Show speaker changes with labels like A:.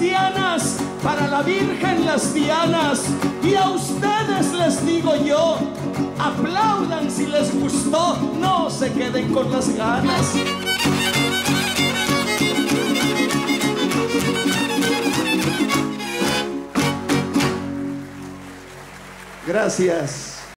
A: Dianas para la Virgen las dianas. Y a ustedes les digo yo, aplaudan si les gustó, no se queden con las ganas. Gracias.